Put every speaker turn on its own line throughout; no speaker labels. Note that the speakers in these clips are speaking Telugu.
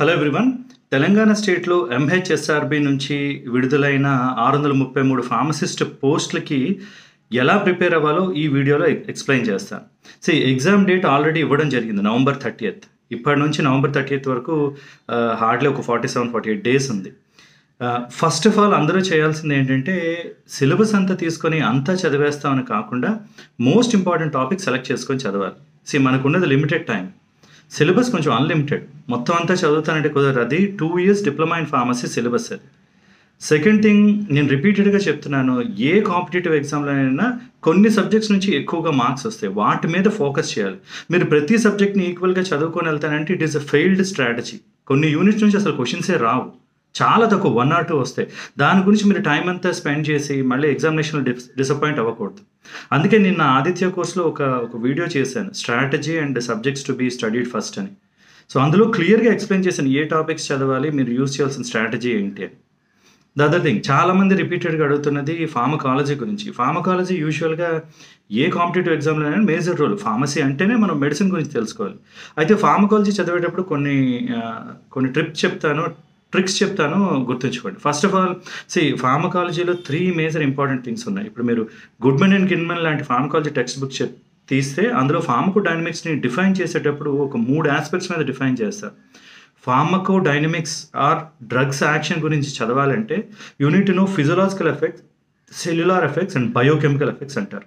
హలో ఎవ్రీవన్ తెలంగాణ స్టేట్లో ఎంహెచ్ఎస్ఆర్బి నుంచి విడుదలైన ఆరు వందల ముప్పై మూడు ఫార్మసిస్ట్ పోస్టులకి ఎలా ప్రిపేర్ అవ్వాలో ఈ వీడియోలో ఎక్స్ప్లెయిన్ చేస్తాను. సో ఎగ్జామ్ డేట్ ఆల్రెడీ ఇవ్వడం జరిగింది నవంబర్ థర్టీయత్ ఇప్పటి నుంచి నవంబర్ థర్టీయత్ వరకు హార్డ్లీ ఒక forty seven forty eight days ఉంది. ఫస్ట్ ఆఫ్ ఆల్ అందరూ చేయాల్సింది ఏంటంటే సిలబస్ అంతా తీసుకొని అంతా చదివేస్తామని కాకుండా మోస్ట్ ఇంపార్టెంట్ టాపిక్ సెలెక్ట్ చేసుకొని చదవాలి. సి మనకున్నది లిమిటెడ్ టైం సిలబస్ కొంచెం అన్లిమిటెడ్ మొత్తం అంతా చదువుతానంటే కుదరదు. అది two years diploma in pharmacy syllabus అది. సెకండ్ థింగ్ నేను రిపీటెడ్గా చెప్తున్నాను ఏ కాంపిటేటివ్ ఎగ్జామ్లోనైనా కొన్ని సబ్జెక్ట్స్ నుంచి ఎక్కువగా మార్క్స్ వస్తాయి. వాటి మీద ఫోకస్ చేయాలి. మీరు ప్రతి సబ్జెక్ట్ని ఈక్వల్గా చదువుకొని వెళ్తానంటే it is a failed strategy కొన్ని యూనిట్స్ నుంచి అసలు క్వశ్చన్సే రావు. చాలా తక్కువ వన్ ఆర్ టూ వస్తాయి. దాని గురించి మీరు టైం అంతా స్పెండ్ చేసి మళ్ళీ ఎగ్జామినేషన్లో డిస్ డిసప్పాయింట్ అవ్వకూడదు. అందుకే నిన్న ఆదిత్య కోర్సులో ఒక ఒక వీడియో చేశాను. Strategy and subjects to be studied first అని. సో అందులో క్లియర్గా ఎక్స్ప్లెయిన్ చేశాను ఏ టాపిక్స్ చదవాలి మీరు యూస్ చేయాల్సిన స్ట్రాటజీ ఏంటి అని. ద అదర్ థింగ్ చాలామంది రిపీటెడ్గా అడుగుతున్నది ఫార్మకాలజీ గురించి. ఫార్మకాలజీ యూజువల్గా ఏ కాంపిటేటివ్ ఎగ్జామ్లోనైనా మేజర్ రోల్ ఫార్మసీ అంటేనే మనం మెడిసిన్ గురించి తెలుసుకోవాలి. అయితే ఫార్మకాలజీ చదివేటప్పుడు కొన్ని కొన్ని ట్రిప్స్ చెప్తాను. ట్రిక్స్ చెప్తాను గుర్తుంచుకోండి. ఫస్ట్ ఆఫ్ ఆల్ సి ఫార్మకాలజీలో త్రీ మేజర్ ఇంపార్టెంట్ థింగ్స్ ఉన్నాయి. ఇప్పుడు మీరు గుడ్మెన్ అండ్ కిన్మెన్ లాంటి ఫార్మకాలజీ టెక్స్ట్ బుక్ చెప్ తీస్తే అందులో ఫార్మకో డైనమిక్స్ని డిఫైన్ చేసేటప్పుడు ఒక మూడు ఆస్పెక్ట్స్ మీద డిఫైన్ చేస్తారు pharmacodynamics or drugs action గురించి చదవాలంటే unit no physiological effects cellular effects and biochemical effects అంటారు.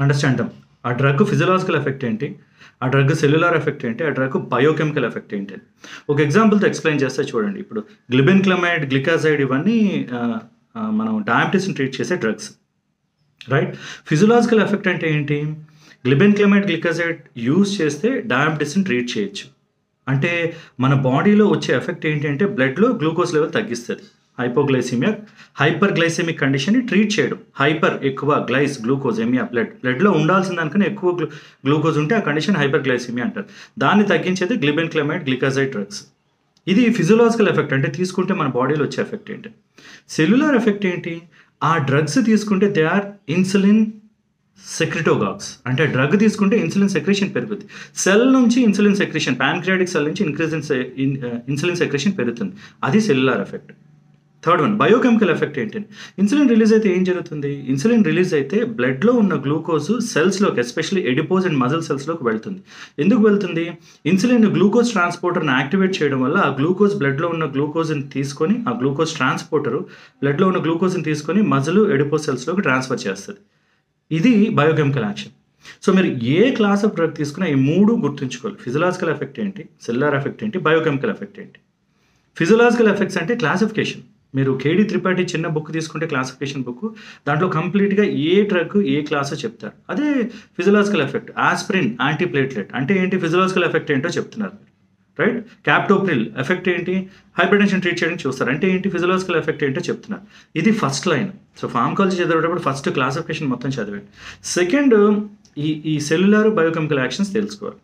అండర్స్టాండ్ ఆ డ్రగ్ ఫిజియలాజికల్ ఎఫెక్ట్ ఏంటి? ఆ డ్రగ్ సెల్యులార్ ఎఫెక్ట్ ఏంటి? ఆ డ్రగ్ బయోకెమికల్ ఎఫెక్ట్ ఏంటి? ఒక ఎగ్జాంపుల్తో ఎక్స్ప్లెయిన్ చేస్తే చూడండి. ఇప్పుడు గ్లిబెన్ క్లమైడ్ గ్లికాజైడ్ ఇవన్నీ మనం డయాబెటీస్ని ట్రీట్ చేసే డ్రగ్స్. రైట్? ఫిజియలాజికల్ ఎఫెక్ట్ అంటే ఏంటి? గ్లిబెన్ క్లమైడ్ గ్లికాజైడ్ యూజ్ చేస్తే డయాబెటీస్ని ట్రీట్ చేయొచ్చు. అంటే మన బాడీలో వచ్చే ఎఫెక్ట్ ఏంటి అంటే బ్లడ్లో గ్లూకోజ్ లెవెల్ తగ్గిస్తుంది. హైపోగ్లైసిమియా. హైపర్ గ్లైసెమిక్ కండిషన్ని ట్రీట్ చేయడం. హైపర్ ఎక్కువ గ్లైస్ గ్లూకోజ్ ఎమియా బ్లడ్. బ్లడ్లో ఉండాల్సిన దానికన్నా ఎక్కువ గ్లూకోజ్ ఉంటే ఆ కండిషన్ హైపర్ గ్లైసిమియా అంటారు. దాన్ని తగ్గించేది గ్లిబెన్ క్లమైడ్ గ్లికాజైడ్ డ్రగ్స్. ఇది ఫిజియలాజికల్ ఎఫెక్ట్ అంటే తీసుకుంటే మన బాడీలో వచ్చే ఎఫెక్ట్ ఏంటి? సెల్యులార్ ఎఫెక్ట్ ఏంటి? ఆ డ్రగ్స్ తీసుకుంటే దే ఆర్ ఇన్సులిన్ సెక్రిటోగాక్స్. అంటే డ్రగ్ తీసుకుంటే ఇన్సులిన్ సెక్రేషన్ పెరుగుతుంది సెల్ నుంచి ఇన్సులిన్ సెక్రేషన్ ప్యాన్క్రియాటిక్ సెల్ నుంచి ఇన్క్రీజ్ ఇన్సులిన్ సెక్రేషన్ పెరుగుతుంది. అది cellular effect. Third one biochemical effect ఏంటంటే ఇన్సులిన్ రిలీజ్ అయితే ఏం జరుగుతుంది? ఇన్సులిన్ రిలీజ్ అయితే బ్లడ్లో ఉన్న గ్లూకోజ్ సెల్స్లోకి ఎస్పెషల్లీ ఎడిపోజ్ అండ్ మజిల్ సెల్స్లోకి వెళ్తుంది. ఎందుకు వెళ్తుంది? ఇన్సులిన్ గ్లూకోజ్ ట్రాన్స్పోర్టర్ని యాక్టివేట్ చేయడం వల్ల ఆ గ్లూకోజ్ బ్లడ్లో ఉన్న గ్లూకోజ్ని తీసుకొని ఆ గ్లూకోజ్ ట్రాన్స్పోర్టర్ బ్లడ్లో ఉన్న గ్లూకోజ్ని తీసుకొని మజిల్ ఎడిపోజ్ సెల్స్లోకి ట్రాన్స్ఫర్ చేస్తుంది. ఇది బయోకెమికల్ యాక్షన్ సో మీరు ఏ క్లాస్ ఆఫ్ డ్రగ్ తీసుకున్నా ఈ మూడు గుర్తుంచుకోవాలి. ఫిజియలాజికల్ ఎఫెక్ట్ ఏంటి? సెల్లార్ ఎఫెక్ట్ ఏంటి? బయోకెమికల్ ఎఫెక్ట్ ఏంటి? ఫిజియలాజికల్ ఎఫెక్ట్స్ అంటే క్లాసిఫికేషన్ మీరు కేడీ త్రిపాఠి చిన్న బుక్ తీసుకుంటే క్లాసిఫికేషన్ బుక్ దాంట్లో కంప్లీట్గా ఏ డ్రగ్ ఏ క్లాసో చెప్తారు. అదే ఫిజియలాజికల్ ఎఫెక్ట్ ఆస్ప్రిన్ యాంటీప్లేట్లెట్ అంటే ఏంటి? ఫిజియలాజికల్ ఎఫెక్ట్ ఏంటో చెప్తున్నారు రైట్ క్యాప్టోప్రిల్ ఎఫెక్ట్ ఏంటి? హైపర్టెన్షన్ ట్రీట్ చేయడానికి చూస్తారు. అంటే ఏంటి? ఫిజియలాజికల్ ఎఫెక్ట్ ఏంటో చెప్తున్నారు. ఇది ఫస్ట్ లైన్ సో ఫార్మకాలజీ చదివేటప్పుడు ఫస్ట్ క్లాసిఫికేషన్ మొత్తం చదివండి సెకండ్ ఈ ఈ సెల్యులార్ బయోకెమికల్ యాక్షన్స్ తెలుసుకోవాలి.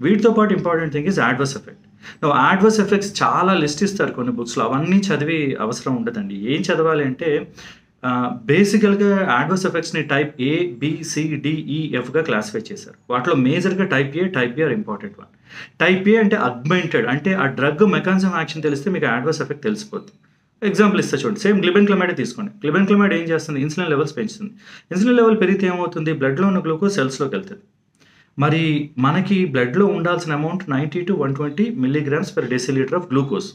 వీటితో పాటు important thing is adverse effect నువ్వు యాడ్వర్స్ ఎఫెక్ట్స్ చాలా లిస్ట్ ఇస్తారు కొన్ని బుక్స్లో అవన్నీ చదివి అవసరం ఉండదండి. ఏం చదవాలి అంటే బేసికల్గా యాడ్వర్స్ ఎఫెక్ట్స్ని టైప్ ఏ బిసిడిఈఎఫ్గా క్లాసిఫై చేశారు. వాటిలో మేజర్గా type A type A are important one type A అంటే అగ్మెంటెడ్ అంటే ఆ డ్రగ్ మెకానిజం యాక్షన్ తెలిస్తే మీకు యాడ్వర్స్ ఎఫెక్ట్ తెలిసిపోతుంది ఎగ్జాంపుల్ ఇస్తే చూడండి. సేమ్ గ్లిబెన్ క్లమైడ్ తీసుకోండి. గ్లిబెన్ క్లమైడ్ ఏం చేస్తుంది? ఇన్సులిన్ లెవెల్స్ పెంచుతుంది. ఇన్సులిన్ లెవెల్ పెరిగితే ఏమవుతుంది? బ్లడ్లో ఉన్న గ్లూకోజ్ సెల్స్లోకి వెళ్తుంది. మరి మనకి బ్లడ్లో ఉండాల్సిన amount ninety to one twenty milligrams per decilitre of glucose.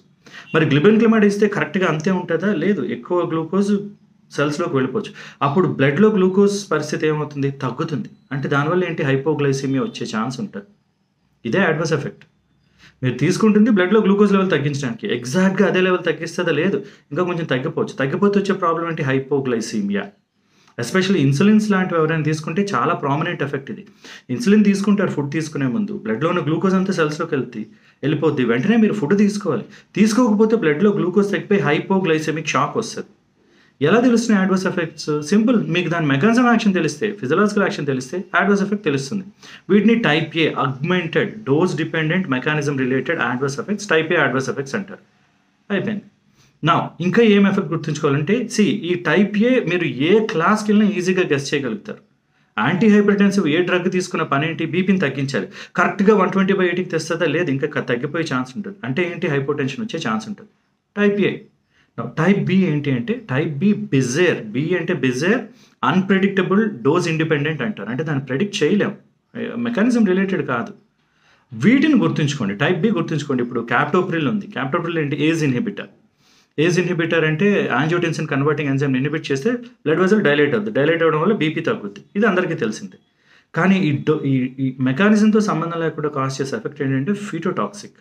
మరి గ్లిబెన్ క్లమైడ్ ఇస్తే కరెక్ట్గా అంతే ఉంటుందా? లేదు. ఎక్కువ గ్లూకోజ్ సెల్స్లోకి వెళ్ళిపోవచ్చు. అప్పుడు బ్లడ్లో గ్లూకోజ్ పరిస్థితి ఏమవుతుంది? తగ్గుతుంది. అంటే దానివల్ల ఏంటి? హైపోగ్లైసిమియా వచ్చే ఛాన్స్ ఉంటుంది. ఇదే అడ్వర్స్ ఎఫెక్ట్. మీరు తీసుకుంటుంది బ్లడ్లో గ్లూకోజ్ లెవెల్ తగ్గించడానికి. ఎగ్జాక్ట్గా అదే లెవెల్ తగ్గిస్తుందా? లేదు. ఇంకా కొంచెం తగ్గిపోవచ్చు. తగ్గిపోతే వచ్చే ప్రాబ్లం ఏంటి? హైపోగ్లైసీమియా. ఎస్పెషల్లీ ఇన్సులిన్స్ లాంటివి ఎవరైనా తీసుకుంటే చాలా ప్రామినెంట్ ఎఫెక్ట్ ఇది. ఇన్సులిన్ తీసుకుంటారు ఫుడ్ తీసుకునే ముందు. బ్లడ్లో ఉన్న గ్లూకోజ్ అంతా సెల్స్లోకి వెళ్తుంది వెళ్ళిపోద్ది. వెంటనే మీరు ఫుడ్ తీసుకోవాలి. తీసుకోకపోతే బ్లడ్లో గ్లూకోజ్ తగ్గిపోయి హైపోగ్లైసెమిక్ షాక్ వస్తుంది. ఎలా తెలుస్తున్నాయి యాడ్వర్స్ ఎఫెక్ట్స్ సింపుల్ మీకు దాని మెకానిజం యాక్షన్ తెలిస్తే ఫిజియలాజికల్ యాక్షన్ తెలిస్తే యాడ్వర్స్ ఎఫెక్ట్ తెలుస్తుంది. వీటిని type A augmented dose dependent mechanism related adverse effects type A adverse effects అంటారు. అయిపోయింది. నా ఇంకా ఏం ఎఫెక్ట్ గుర్తుంచుకోవాలంటే సి ఈ టైప్ ఏ మీరు ఏ క్లాస్కి వెళ్ళినా ఈజీగా గెస్ట్ చేయగలుగుతారు. యాంటీ హైపర్టెన్సివ్ ఏ డ్రగ్ తీసుకున్న పని ఏంటి? బీపీని తగ్గించాలి. కరెక్ట్గా వన్ ట్వంటీ బై ఎయిటీకి తెస్తుందా? లేదు ఇంకా తగ్గిపోయే ఛాన్స్ ఉంటుంది. అంటే ఏంటి? హైపోటెన్షన్ వచ్చే ఛాన్స్ ఉంటుంది. టైప్ ఏ టైప్ బి ఏంటి అంటే టైప్ బి బిజేర్ బి అంటే బిజేర్ అన్ప్రెడిక్టబుల్ డోస్ ఇండిపెండెంట్ అంటారు. అంటే దాన్ని ప్రెడిక్ట్ చేయలేం. మెకానిజం రిలేటెడ్ కాదు. వీటిని గుర్తుంచుకోండి. టైప్ బి గుర్తుంచుకోండి. ఇప్పుడు క్యాప్టోప్రిల్ ఉంది. క్యాప్టోప్రిల్ ఏంటి? ఏజ్ ఇన్హిబిటర్ ఏజ్ ఇన్హిబిటర్ అంటే యాంజియోటెన్సిన్ కన్వర్టింగ్ ఎంజైమ్ ఇన్హిబిట్ చేస్తే బ్లడ్ వెజల్ డైలైట్ అవుతుంది డైలైట్ అవ్వడం వల్ల బీపీ తగ్గుద్ది. ఇది అందరికీ తెలిసిందే. కానీ ఈ డో ఈ ఈ మెకానిజంతో సంబంధం లేకుండా కాజ్ చేసే ఎఫెక్ట్ ఏంటంటే ఫీటోటాక్సిక్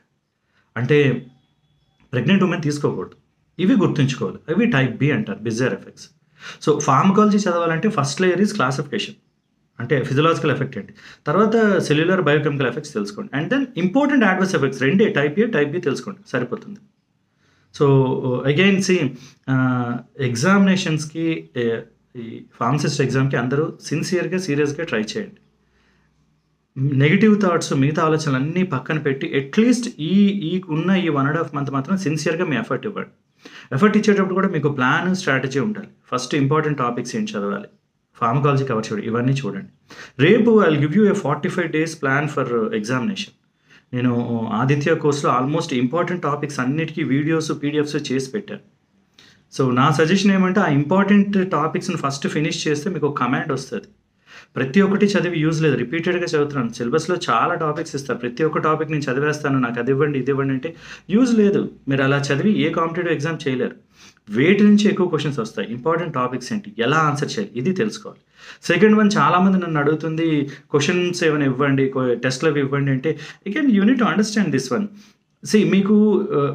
అంటే ప్రెగ్నెంట్ ఉమెన్ తీసుకోకూడదు. ఇవి గుర్తుంచుకోవాలి. అవి టైప్ బి అంటారు బిజర్ ఎఫెక్ట్స్ సో ఫార్మకాలజీ చదవాలంటే ఫస్ట్ లేయర్ ఈజ్ క్లాసిఫికేషన్ అంటే ఫిజియలాజికల్ ఎఫెక్ట్ ఏంటి? తర్వాత సెల్యులర్ బయోకెమికల్ ఎఫెక్ట్స్ తెలుసుకోండి. And then important adverse effects రెండే టైప్ ఏ టైప్ బి తెలుసుకోండి. సరిపోతుంది. సో అగైన్ సి ఎగ్జామినేషన్స్కి ఈ ఫార్మసిస్ట్ ఎగ్జామ్కి అందరూ సిన్సియర్గా సీరియస్గా ట్రై చేయండి. నెగిటివ్ థాట్స్ మిగతా ఆలోచనలు అన్నీ పక్కన పెట్టి అట్లీస్ట్ ఈ ఈ ఉన్న ఈ వన్ అండ్ హాఫ్ మంత్ మాత్రం సిన్సియర్గా మీ ఎఫర్ట్ ఇవ్వండి. ఎఫర్ట్ ఇచ్చేటప్పుడు కూడా మీకు ప్లాన్ స్ట్రాటజీ ఉండాలి. ఫస్ట్ ఇంపార్టెంట్ టాపిక్స్ ఏం చదవాలి? ఫార్మకాలజీ కవర్ చూడండి ఇవన్నీ చూడండి. రేపు I give you a forty five days plan for examination నేను ఆదిత్య కోర్సులో ఆల్మోస్ట్ ఇంపార్టెంట్ టాపిక్స్ అన్నిటికీ వీడియోస్ పీడిఎఫ్స్ చేసి పెట్టాను సో నా సజెషన్ ఏమంటే ఆ ఇంపార్టెంట్ టాపిక్స్ని ఫస్ట్ ఫినిష్ చేస్తే మీకు ఒక కమాండ్ వస్తుంది. ప్రతి ఒక్కటి చదివి యూజ్ లేదు. రిపీటెడ్గా చదువుతున్నాను. సిలబస్లో చాలా టాపిక్స్ ఇస్తారు ప్రతి ఒక్క టాపిక్ నేను చదివేస్తాను. నాకు అది ఇవ్వండి ఇది ఇవ్వండి అంటే యూజ్ లేదు. మీరు అలా చదివి ఏ కాంపిటేటివ్ ఎగ్జామ్ చేయలేరు. వేటి నుంచి ఎక్కువ క్వశ్చన్స్ వస్తాయి. ఇంపార్టెంట్ టాపిక్స్ ఏంటి? ఎలా ఆన్సర్ చేయాలి? ఇది తెలుసుకోవాలి. సెకండ్ వన్ చాలామంది నన్ను అడుగుతుంది క్వశ్చన్స్ ఏమైనా ఇవ్వండి? టెస్ట్లు అవి ఇవ్వండి అంటే again unit to understand this one see మీకు uh,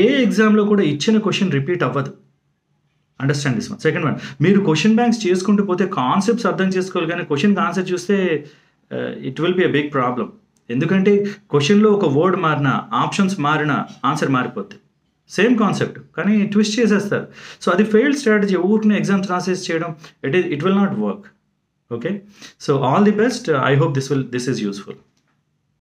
ఏ ఎగ్జామ్లో కూడా ఇచ్చిన క్వశ్చన్ రిపీట్ అవ్వదు. Understand this one second one మీరు క్వశ్చన్ బ్యాంక్స్ చేసుకుంటూ పోతే కాన్సెప్ట్స్ అర్థం చేసుకోవాలి కానీ క్వశ్చన్కి ఆన్సర్ చూస్తే it will be a big problem ఎందుకంటే క్వశ్చన్లో ఒక వర్డ్ మారినా ఆప్షన్స్ మారినా ఆన్సర్ మారిపోద్ది. సేమ్ కాన్సెప్ట్ కానీ ట్విస్ట్ చేసేస్తారు. సో అది ఫెయిల్డ్ స్ట్రాటజీ ఊరిని ఎగ్జామ్స్ రాసేసి చేయడం it is it will not work okay so all the best I hope this will this is useful